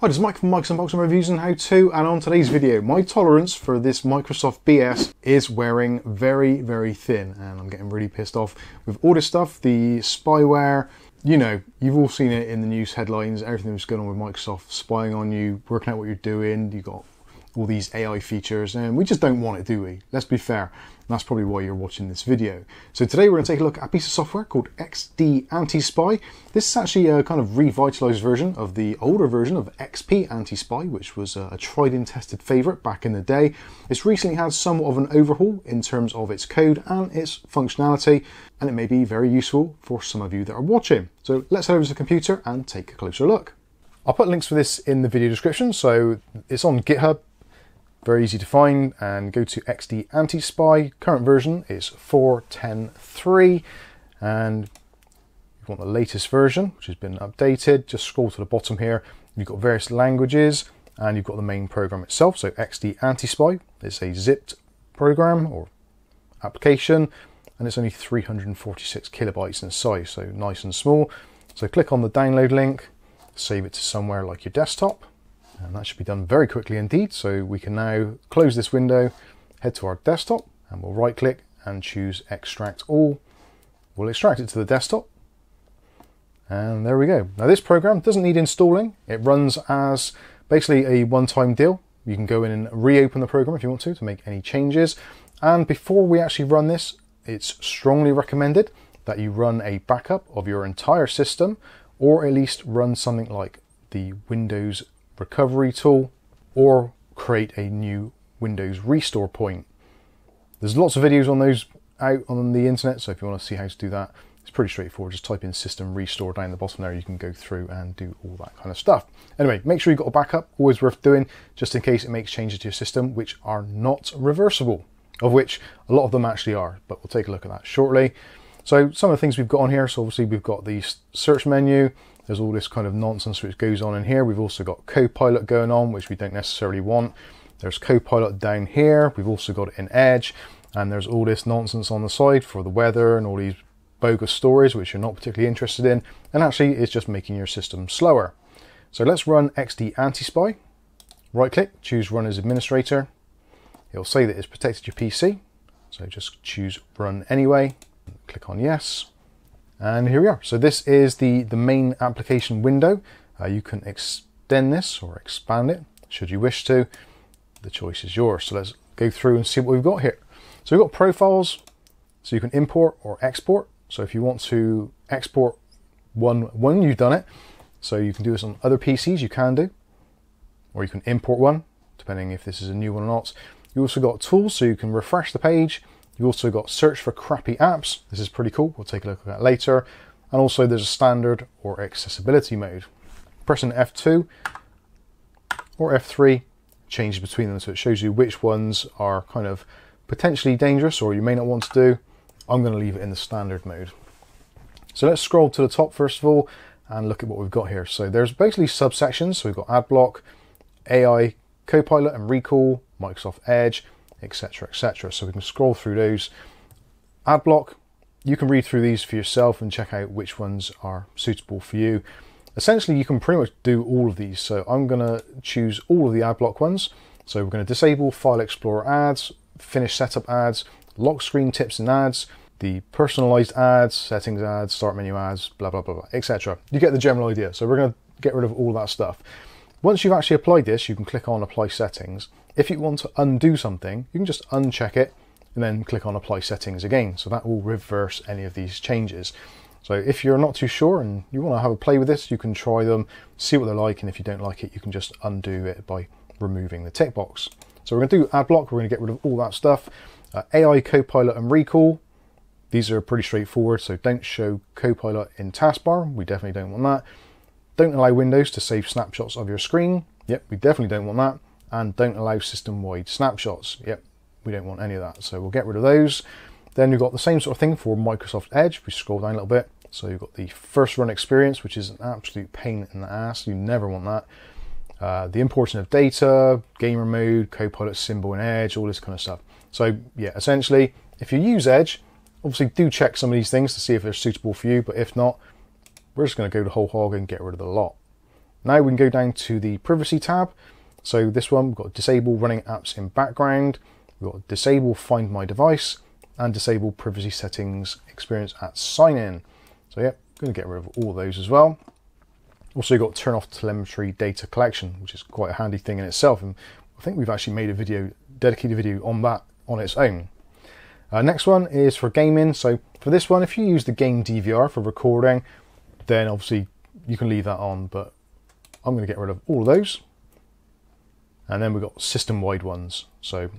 Hi, this is Mike from Mike's Unboxing Reviews and How To, and on today's video, my tolerance for this Microsoft BS is wearing very, very thin, and I'm getting really pissed off with all this stuff, the spyware, you know, you've all seen it in the news headlines, everything that's going on with Microsoft spying on you, working out what you're doing, you got all these AI features, and we just don't want it, do we? Let's be fair. That's probably why you're watching this video. So today we're going to take a look at a piece of software called XD Anti-Spy. This is actually a kind of revitalized version of the older version of XP Anti-Spy, which was a tried and tested favorite back in the day. It's recently had somewhat of an overhaul in terms of its code and its functionality, and it may be very useful for some of you that are watching. So let's head over to the computer and take a closer look. I'll put links for this in the video description. So it's on GitHub, very easy to find and go to XD Anti-Spy. Current version is 4.10.3 and you want the latest version, which has been updated, just scroll to the bottom here. You've got various languages and you've got the main program itself. So XD Anti-Spy is a zipped program or application and it's only 346 kilobytes in size, so nice and small. So click on the download link, save it to somewhere like your desktop and that should be done very quickly indeed. So we can now close this window, head to our desktop, and we'll right click and choose extract all. We'll extract it to the desktop. And there we go. Now this program doesn't need installing. It runs as basically a one-time deal. You can go in and reopen the program if you want to, to make any changes. And before we actually run this, it's strongly recommended that you run a backup of your entire system or at least run something like the Windows recovery tool or create a new Windows restore point. There's lots of videos on those out on the internet, so if you want to see how to do that, it's pretty straightforward. Just type in system restore down the bottom there. You can go through and do all that kind of stuff. Anyway, make sure you've got a backup, always worth doing, just in case it makes changes to your system, which are not reversible, of which a lot of them actually are, but we'll take a look at that shortly. So some of the things we've got on here, so obviously we've got the search menu, there's all this kind of nonsense which goes on in here. We've also got Copilot going on, which we don't necessarily want. There's Copilot down here. We've also got it in Edge. And there's all this nonsense on the side for the weather and all these bogus stories which you're not particularly interested in. And actually, it's just making your system slower. So let's run XD Anti-Spy. Right click, choose Run as Administrator. It'll say that it's protected your PC. So just choose Run Anyway. Click on Yes. And here we are. So this is the, the main application window. Uh, you can extend this or expand it should you wish to. The choice is yours. So let's go through and see what we've got here. So we've got profiles, so you can import or export. So if you want to export one when you've done it, so you can do this on other PCs, you can do, or you can import one, depending if this is a new one or not. You also got tools, so you can refresh the page, You've also got search for crappy apps. This is pretty cool. We'll take a look at that later. And also there's a standard or accessibility mode. Pressing F2 or F3 changes between them. So it shows you which ones are kind of potentially dangerous or you may not want to do. I'm going to leave it in the standard mode. So let's scroll to the top first of all and look at what we've got here. So there's basically subsections. So we've got AdBlock, AI, Copilot and Recall, Microsoft Edge, etc., etc. So we can scroll through those. Adblock, you can read through these for yourself and check out which ones are suitable for you. Essentially, you can pretty much do all of these. So I'm going to choose all of the Adblock ones. So we're going to disable File Explorer ads, finish setup ads, lock screen tips and ads, the personalized ads, settings ads, start menu ads, blah, blah, blah, blah etc. You get the general idea. So we're going to get rid of all that stuff. Once you've actually applied this, you can click on Apply Settings. If you want to undo something, you can just uncheck it and then click on Apply Settings again. So that will reverse any of these changes. So if you're not too sure and you want to have a play with this, you can try them, see what they're like, and if you don't like it, you can just undo it by removing the tick box. So we're going to do AdBlock, we're going to get rid of all that stuff. Uh, AI, Copilot, and Recall. These are pretty straightforward, so don't show Copilot in taskbar. We definitely don't want that. Don't allow Windows to save snapshots of your screen. Yep, we definitely don't want that. And don't allow system-wide snapshots. Yep, we don't want any of that. So we'll get rid of those. Then we've got the same sort of thing for Microsoft Edge. We scroll down a little bit. So you've got the first run experience, which is an absolute pain in the ass. You never want that. Uh, the importing of data, gamer mode, Copilot symbol in Edge, all this kind of stuff. So yeah, essentially, if you use Edge, obviously do check some of these things to see if they're suitable for you. But if not, we're just going to go to whole hog and get rid of the lot. Now we can go down to the privacy tab. So this one, we've got disable running apps in background. We've got disable find my device and disable privacy settings experience at sign in. So yeah, going to get rid of all those as well. Also got turn off telemetry data collection, which is quite a handy thing in itself. And I think we've actually made a video, dedicated video on that on its own. Uh, next one is for gaming. So for this one, if you use the game DVR for recording, then obviously you can leave that on, but I'm going to get rid of all of those. And then we've got system-wide ones. So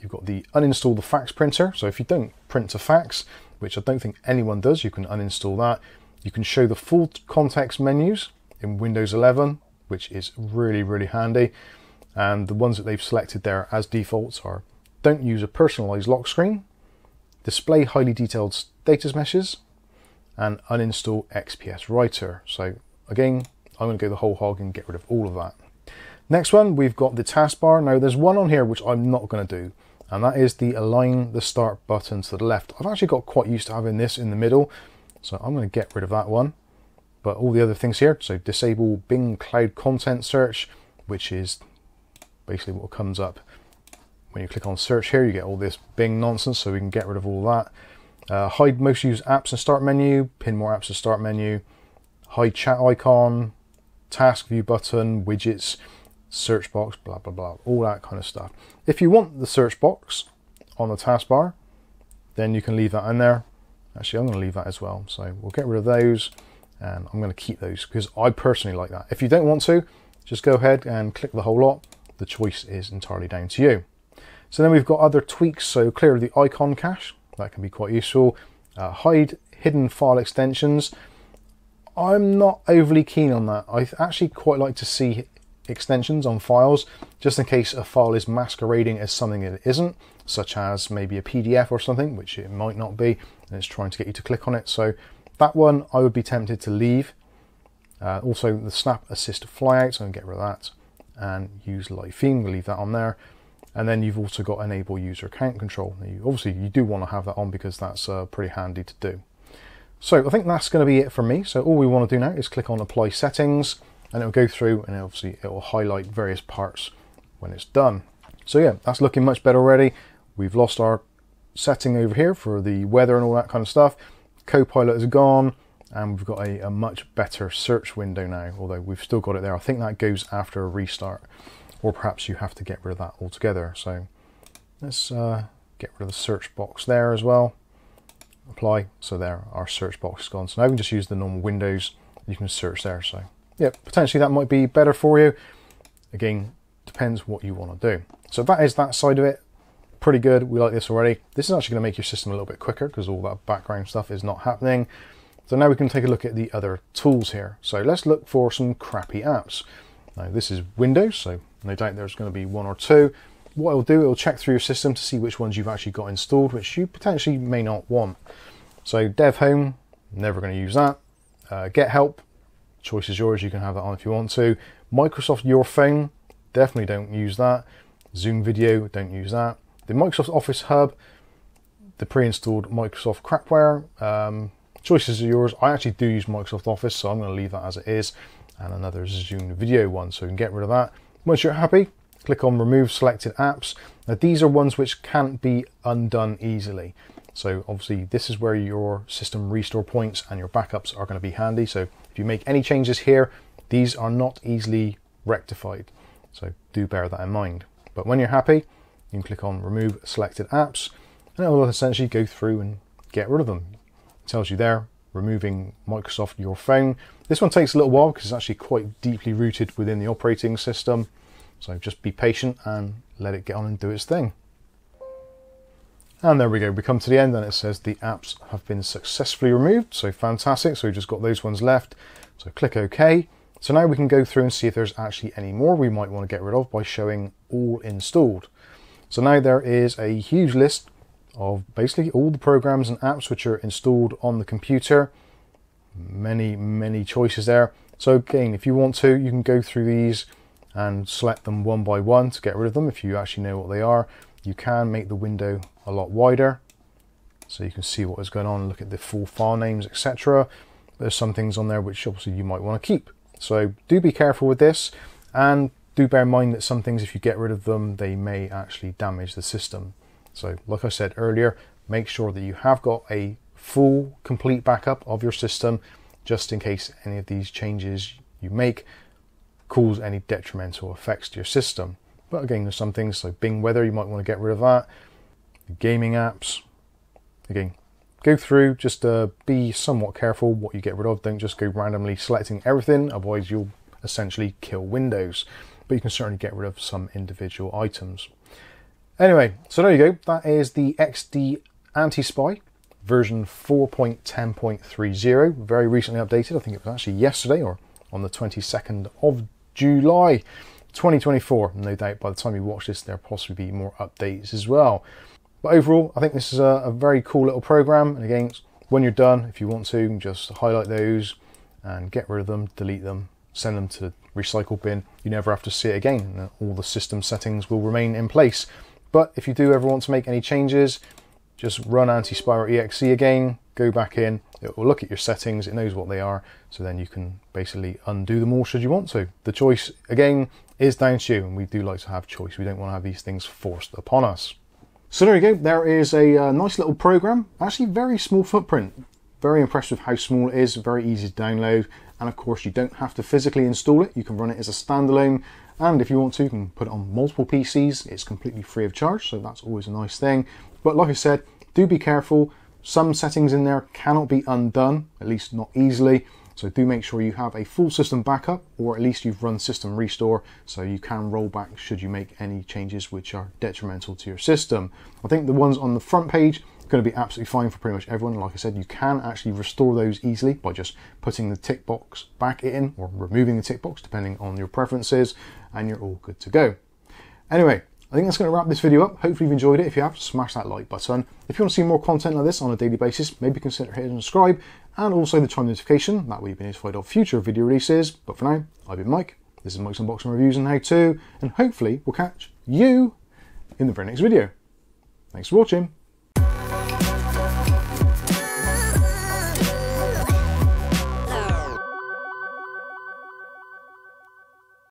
you've got the uninstall the fax printer. So if you don't print to fax, which I don't think anyone does, you can uninstall that. You can show the full context menus in Windows 11, which is really, really handy. And the ones that they've selected there as defaults are don't use a personalized lock screen, display highly detailed status meshes, and uninstall XPS Writer. So again, I'm going to go the whole hog and get rid of all of that. Next one, we've got the taskbar. Now there's one on here which I'm not going to do, and that is the align the start button to the left. I've actually got quite used to having this in the middle, so I'm going to get rid of that one. But all the other things here, so disable Bing Cloud Content Search, which is basically what comes up when you click on search here, you get all this Bing nonsense, so we can get rid of all that. Uh, hide most used apps and start menu, pin more apps and start menu, hide chat icon, task view button, widgets, search box, blah, blah, blah, all that kind of stuff. If you want the search box on the taskbar, then you can leave that in there. Actually, I'm going to leave that as well. So we'll get rid of those and I'm going to keep those because I personally like that. If you don't want to, just go ahead and click the whole lot. The choice is entirely down to you. So then we've got other tweaks. So clear the icon cache. That can be quite useful. Uh, hide hidden file extensions. I'm not overly keen on that. I actually quite like to see extensions on files just in case a file is masquerading as something it isn't, such as maybe a PDF or something, which it might not be, and it's trying to get you to click on it. So that one I would be tempted to leave. Uh, also the snap assist flyout, so I'm going to get rid of that and use live theme, we'll leave that on there. And then you've also got enable user account control. Now you, obviously you do want to have that on because that's uh, pretty handy to do. So I think that's going to be it for me. So all we want to do now is click on apply settings and it'll go through and obviously it will highlight various parts when it's done. So yeah, that's looking much better already. We've lost our setting over here for the weather and all that kind of stuff. Copilot is gone and we've got a, a much better search window now, although we've still got it there. I think that goes after a restart or perhaps you have to get rid of that altogether. So let's uh, get rid of the search box there as well. Apply, so there, our search box is gone. So now we can just use the normal windows, you can search there. So yeah, potentially that might be better for you. Again, depends what you want to do. So that is that side of it. Pretty good, we like this already. This is actually gonna make your system a little bit quicker because all that background stuff is not happening. So now we can take a look at the other tools here. So let's look for some crappy apps. Now this is Windows, so no doubt there's going to be one or two. What it'll do, it'll check through your system to see which ones you've actually got installed, which you potentially may not want. So Dev Home, never going to use that. Uh, Get Help, choice is yours, you can have that on if you want to. Microsoft Your Phone, definitely don't use that. Zoom Video, don't use that. The Microsoft Office Hub, the pre-installed Microsoft crapware, um, choices are yours. I actually do use Microsoft Office, so I'm going to leave that as it is. And another Zoom Video one, so we can get rid of that. Once you're happy, click on remove selected apps. Now these are ones which can't be undone easily. So obviously this is where your system restore points and your backups are going to be handy. So if you make any changes here, these are not easily rectified. So do bear that in mind. But when you're happy, you can click on remove selected apps and it will essentially go through and get rid of them. It tells you there, removing Microsoft your phone. This one takes a little while because it's actually quite deeply rooted within the operating system. So just be patient and let it get on and do its thing. And there we go, we come to the end and it says the apps have been successfully removed. So fantastic, so we've just got those ones left. So click OK. So now we can go through and see if there's actually any more we might want to get rid of by showing all installed. So now there is a huge list of basically all the programs and apps which are installed on the computer. Many, many choices there. So again, if you want to, you can go through these and select them one by one to get rid of them if you actually know what they are. You can make the window a lot wider so you can see what is going on, look at the full file names, etc. There's some things on there which obviously you might want to keep. So do be careful with this and do bear in mind that some things, if you get rid of them, they may actually damage the system. So like I said earlier, make sure that you have got a full, complete backup of your system just in case any of these changes you make cause any detrimental effects to your system. But again, there's some things like Bing Weather, you might want to get rid of that. The Gaming apps, again, go through, just uh, be somewhat careful what you get rid of. Don't just go randomly selecting everything, otherwise you'll essentially kill Windows. But you can certainly get rid of some individual items. Anyway, so there you go. That is the XD Anti-Spy version 4.10.30. Very recently updated. I think it was actually yesterday or on the 22nd of July 2024. No doubt by the time you watch this, there'll possibly be more updates as well. But overall, I think this is a, a very cool little program. And again, when you're done, if you want to, just highlight those and get rid of them, delete them, send them to the recycle bin. You never have to see it again. All the system settings will remain in place. But if you do ever want to make any changes, just run anti-spyware exe again, go back in, it will look at your settings, it knows what they are, so then you can basically undo them all should you want to. The choice, again, is down to you, and we do like to have choice. We don't want to have these things forced upon us. So there you go, there is a uh, nice little program, actually very small footprint. Very impressed with how small it is, very easy to download, and of course you don't have to physically install it, you can run it as a standalone, and if you want to, you can put it on multiple PCs, it's completely free of charge, so that's always a nice thing. But like I said, do be careful, some settings in there cannot be undone, at least not easily, so do make sure you have a full system backup or at least you've run system restore so you can roll back should you make any changes which are detrimental to your system. I think the ones on the front page going to be absolutely fine for pretty much everyone. Like I said, you can actually restore those easily by just putting the tick box back in or removing the tick box depending on your preferences and you're all good to go. Anyway, I think that's going to wrap this video up. Hopefully you've enjoyed it. If you have, smash that like button. If you want to see more content like this on a daily basis, maybe consider hitting subscribe and also the chime notification. That way you'll be notified of future video releases. But for now, I've been Mike. This is Mike's Unboxing Reviews and How To, and hopefully we'll catch you in the very next video. Thanks for watching.